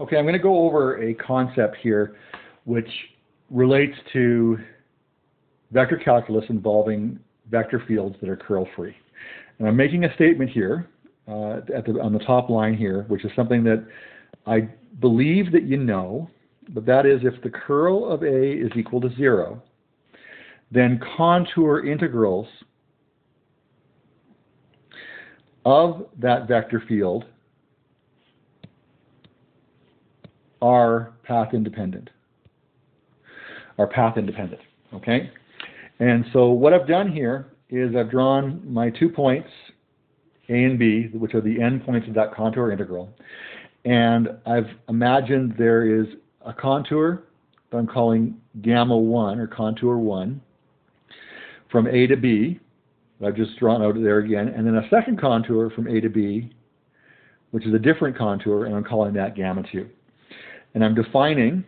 Okay, I'm going to go over a concept here which relates to vector calculus involving vector fields that are curl-free. And I'm making a statement here uh, at the, on the top line here, which is something that I believe that you know, but that is if the curl of A is equal to zero, then contour integrals of that vector field are path independent. Are path independent, okay? And so what I've done here is I've drawn my two points, A and B, which are the endpoints of that contour integral. And I've imagined there is a contour that I'm calling gamma 1 or contour 1 from A to B. I've just drawn out there again. And then a second contour from A to B, which is a different contour, and I'm calling that gamma 2. And I'm defining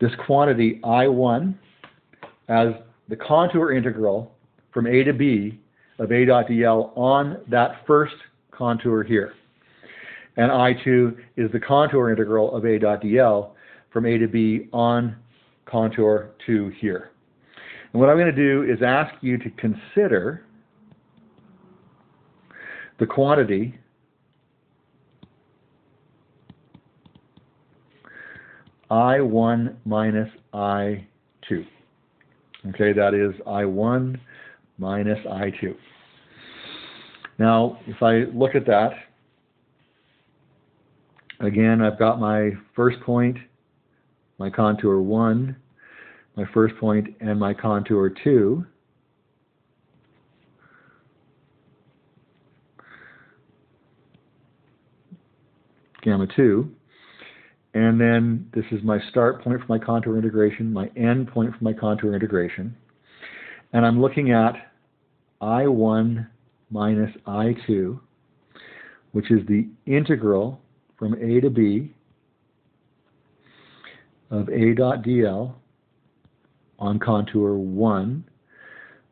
this quantity I1 as the contour integral from A to B of A dot dl on that first contour here. And I2 is the contour integral of A dot dl from A to B on contour 2 here. And what I'm going to do is ask you to consider the quantity I1 minus I2. Okay, that is I1 minus I2. Now, if I look at that, again, I've got my first point, my contour 1, my first point, and my contour 2. Gamma 2. And then this is my start point for my contour integration, my end point for my contour integration. And I'm looking at I1 minus I2, which is the integral from A to B of A dot dl on contour 1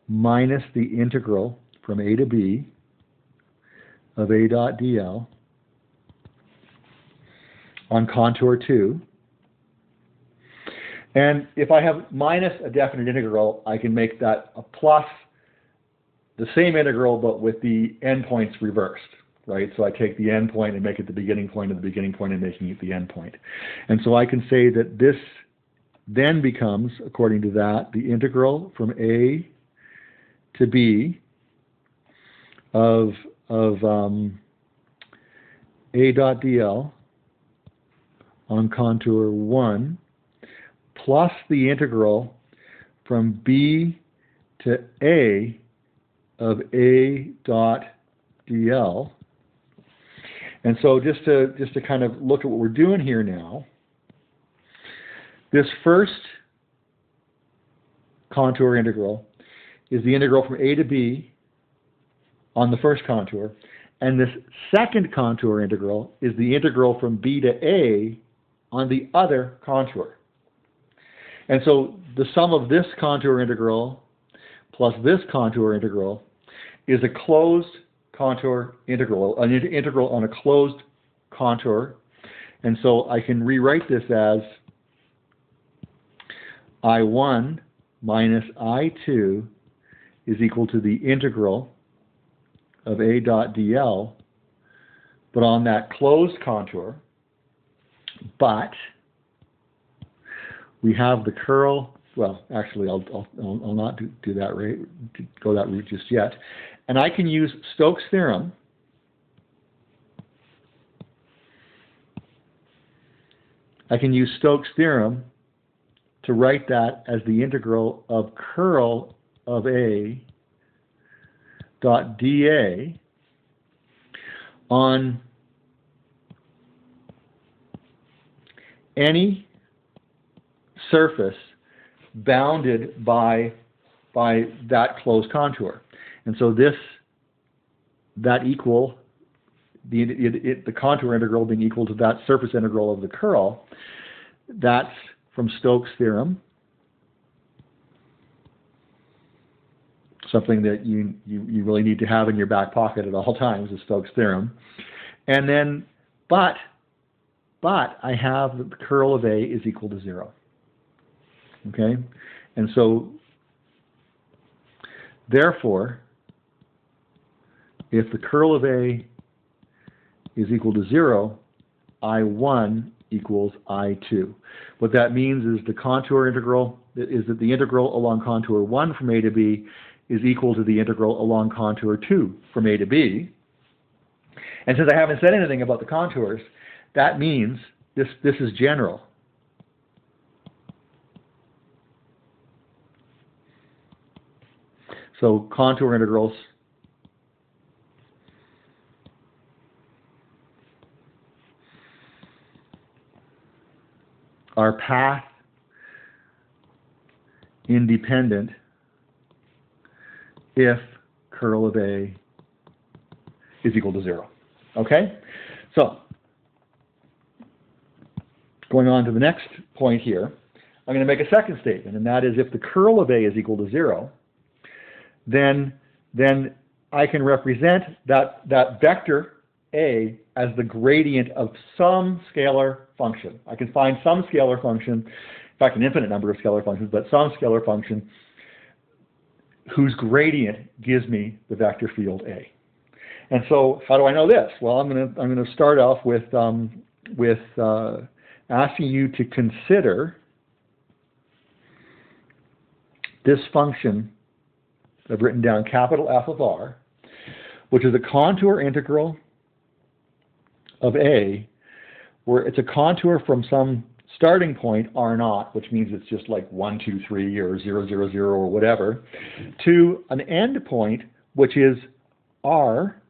minus the integral from A to B of A dot dl on contour 2. And if I have minus a definite integral, I can make that a plus the same integral, but with the endpoints reversed, right? So I take the endpoint and make it the beginning point, and the beginning point and making it the endpoint. And so I can say that this then becomes, according to that, the integral from A to B of, of um, A dot dl on contour 1 plus the integral from b to a of a dot dl. And so just to, just to kind of look at what we're doing here now, this first contour integral is the integral from a to b on the first contour, and this second contour integral is the integral from b to a on the other contour. And so the sum of this contour integral plus this contour integral is a closed contour integral, an integral on a closed contour. And so I can rewrite this as I1 minus I2 is equal to the integral of A dot dl, but on that closed contour, but we have the curl. Well, actually, I'll, I'll, I'll not do, do that right, go that route just yet. And I can use Stokes' theorem I can use Stokes' theorem to write that as the integral of curl of A dot dA on any surface bounded by by that closed contour. And so this that equal the it, it, the contour integral being equal to that surface integral of the curl. That's from Stokes' theorem. Something that you, you, you really need to have in your back pocket at all times is Stokes' theorem. And then, but, but I have the curl of A is equal to zero. Okay? And so, therefore, if the curl of A is equal to zero, I1 equals I2. What that means is the contour integral is that the integral along contour 1 from A to B is equal to the integral along contour 2 from A to B. And since I haven't said anything about the contours, that means this, this is general. So contour integrals are path independent if curl of A is equal to zero. Okay? So, going on to the next point here, I'm going to make a second statement, and that is if the curl of A is equal to zero, then, then I can represent that, that vector A as the gradient of some scalar function. I can find some scalar function, in fact, an infinite number of scalar functions, but some scalar function whose gradient gives me the vector field A. And so, how do I know this? Well, I'm going to I'm going to start off with um, with uh, asking you to consider this function I've written down capital F of R, which is a contour integral of A, where it's a contour from some starting point R naught, which means it's just like 1, 2, 3 or 0, 0, 0 or whatever, to an end point, which is R,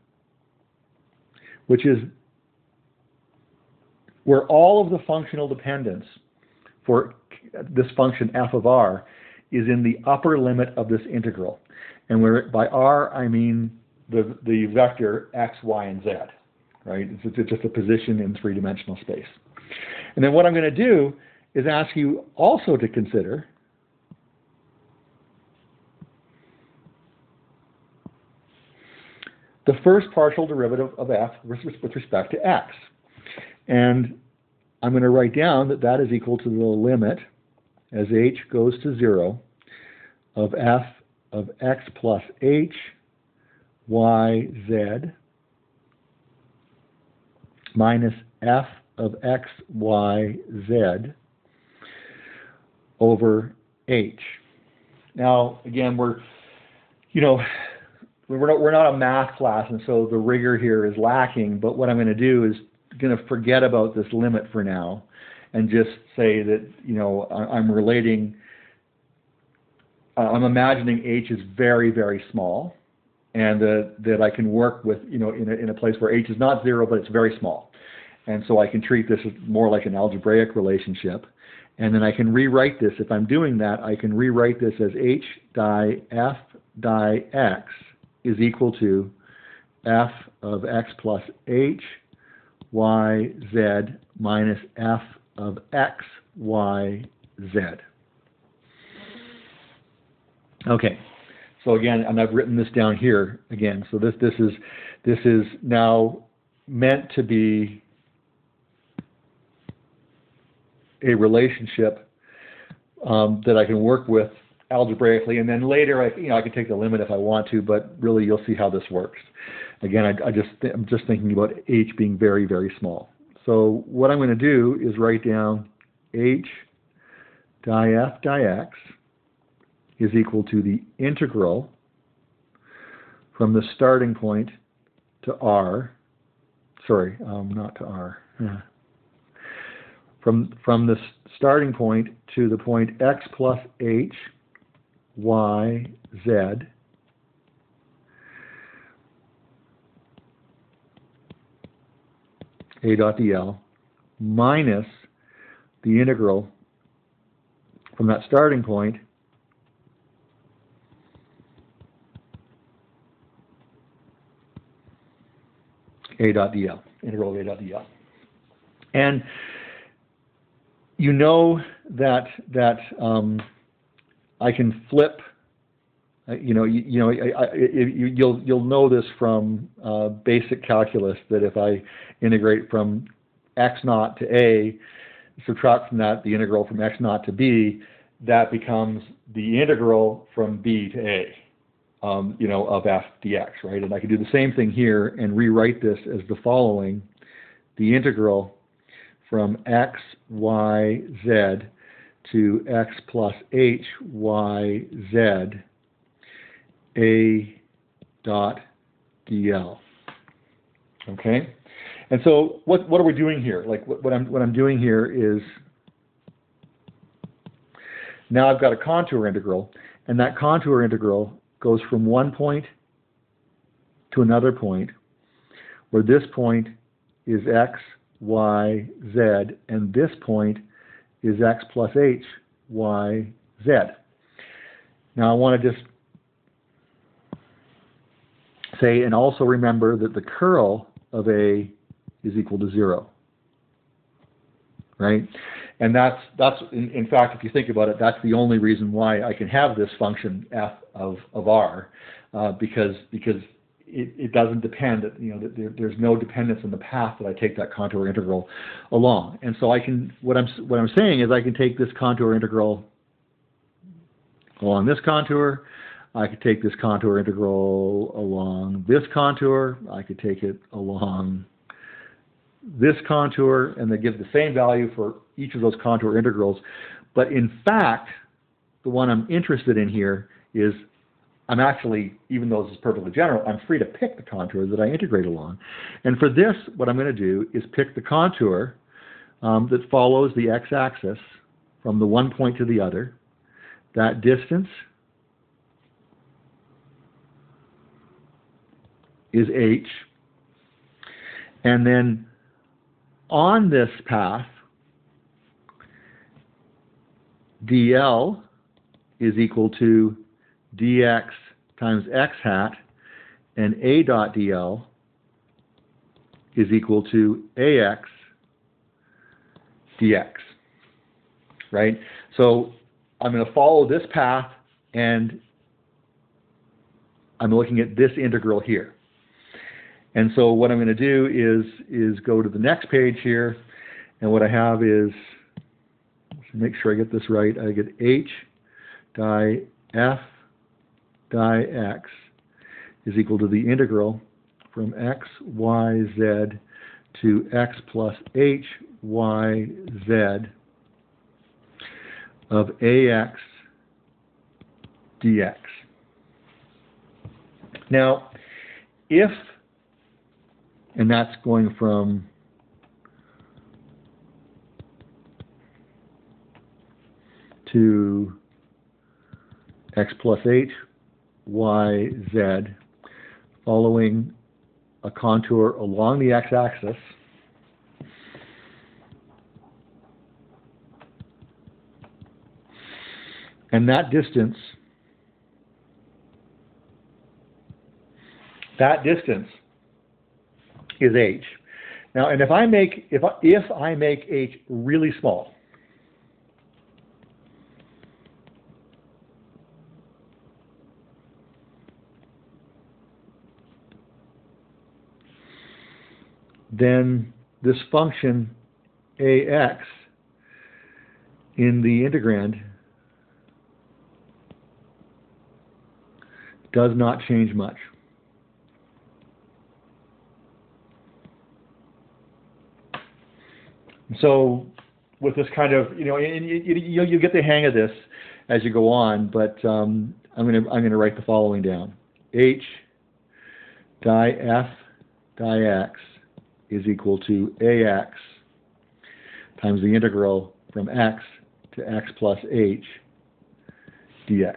which is where all of the functional dependence for this function f of r is in the upper limit of this integral. And where by r I mean the, the vector x, y, and z, right? It's, it's just a position in three-dimensional space. And then what I'm going to do is ask you also to consider the first partial derivative of f with respect to x. And I'm going to write down that that is equal to the limit as h goes to 0 of f of x plus h y z minus f of x, y, z over h. Now, again, we're, you know, we're not, we're not a math class, and so the rigor here is lacking, but what I'm going to do is going to forget about this limit for now and just say that, you know, I'm relating, I'm imagining h is very, very small, and that, that I can work with, you know, in a, in a place where h is not zero, but it's very small. And so I can treat this as more like an algebraic relationship. And then I can rewrite this. If I'm doing that, I can rewrite this as h die f die x is equal to f of x plus h y z minus f of x y z. Okay, so again, and I've written this down here again. So this this is this is now meant to be a relationship um, that I can work with algebraically, and then later, I, you know, I can take the limit if I want to, but really, you'll see how this works. Again, I, I just I'm just thinking about h being very very small. So what I'm going to do is write down h die f die x is equal to the integral from the starting point to r. Sorry, um, not to r. Yeah from, from the starting point to the point x plus h, y, z, a dot dl, minus the integral from that starting point a dot dl, integral of a dot dl. And you know that that um, I can flip you know, you, you know, I, I, you, you'll you'll know this from uh, basic calculus that if I integrate from x naught to a, subtract from that the integral from x naught to b, that becomes the integral from b to a, um, you know, of f dx, right? And I can do the same thing here and rewrite this as the following: the integral from x, y, z to x plus h, y, z, a dot dl. Okay? And so what, what are we doing here? Like what, what, I'm, what I'm doing here is now I've got a contour integral, and that contour integral goes from one point to another point, where this point is x, y, z, and this point is x plus h, y, z. Now I want to just say, and also remember that the curl of A is equal to zero. Right? And that's, that's in, in, fact, if you think about it, that's the only reason why I can have this function f of, of r, uh, because, because it, it, doesn't depend, you know, there, there's no dependence in the path that I take that contour integral along. And so I can, what I'm, what I'm saying is I can take this contour integral along this contour, I could take this contour integral along this contour. I could take it along this contour, and they give the same value for each of those contour integrals. But in fact, the one I'm interested in here is I'm actually, even though this is perfectly general, I'm free to pick the contour that I integrate along. And for this, what I'm going to do is pick the contour um, that follows the x-axis from the one point to the other. That distance is h. And then on this path, dl is equal to dx times x hat, and a dot dl is equal to ax dx. Right? So I'm going to follow this path, and I'm looking at this integral here. And so what I'm going to do is, is go to the next page here, and what I have is, make sure I get this right, I get h di f di x is equal to the integral from x, y, z to x plus h, y, z of ax dx. Now, if and that's going from to x plus h, y, z, following a contour along the x-axis. And that distance, that distance is h. Now, and if I make if I, if I make h really small, then this function ax in the integrand does not change much. So with this kind of, you know, and you, you, you get the hang of this as you go on, but um, I'm going to I'm going to write the following down. H di f di x is equal to ax times the integral from x to x plus h dx.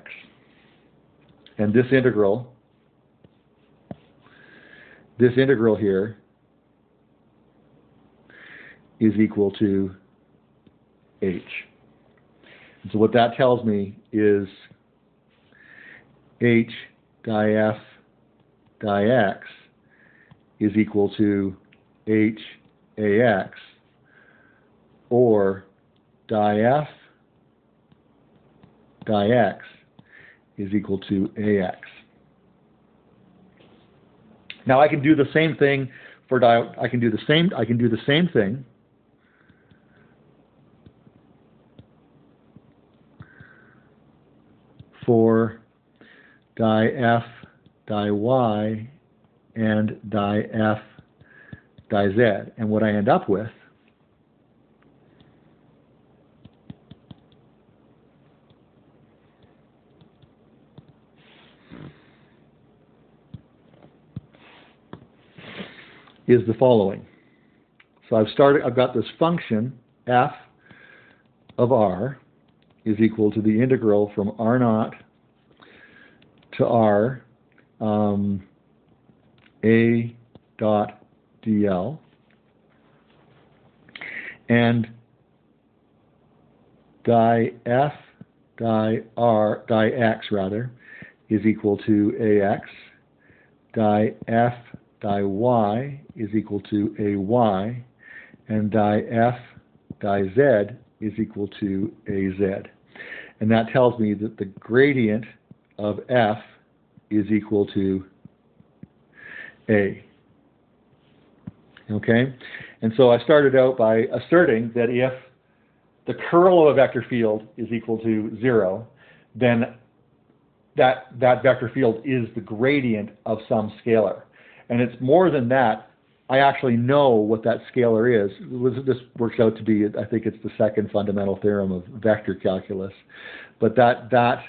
And this integral, this integral here is equal to h. And so what that tells me is h di f di x is equal to h ax or di f x is equal to AX. Now I can do the same thing for di I can do the same I can do the same thing for di F, di Y, and di F, di Z. And what I end up with is the following. So I've started, I've got this function f of r is equal to the integral from r naught to r um, a dot dl and di f di r di x rather is equal to ax di f di y is equal to ay, and di f di z is equal to az. And that tells me that the gradient of f is equal to a. Okay? And so I started out by asserting that if the curl of a vector field is equal to 0, then that, that vector field is the gradient of some scalar. And it's more than that. I actually know what that scalar is. This works out to be, I think it's the second fundamental theorem of vector calculus. But that, that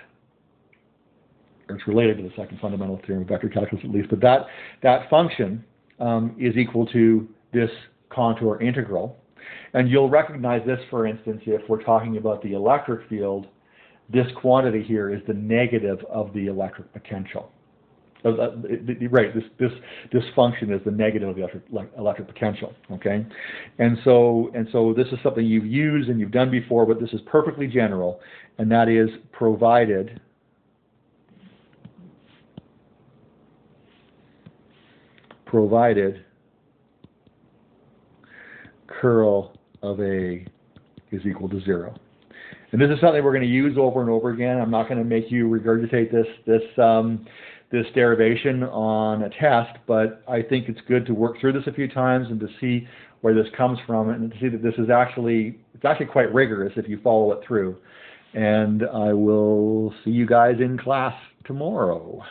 or it's related to the second fundamental theorem of vector calculus at least, but that, that function um, is equal to this contour integral. And you'll recognize this, for instance, if we're talking about the electric field, this quantity here is the negative of the electric potential. Uh, right, this, this, this function is the negative of the electric, electric potential, okay? And so, and so this is something you've used and you've done before, but this is perfectly general, and that is provided provided curl of A is equal to zero. And this is something we're going to use over and over again. I'm not going to make you regurgitate this, this um, this derivation on a test, but I think it's good to work through this a few times and to see where this comes from and to see that this is actually, it's actually quite rigorous if you follow it through. And I will see you guys in class tomorrow.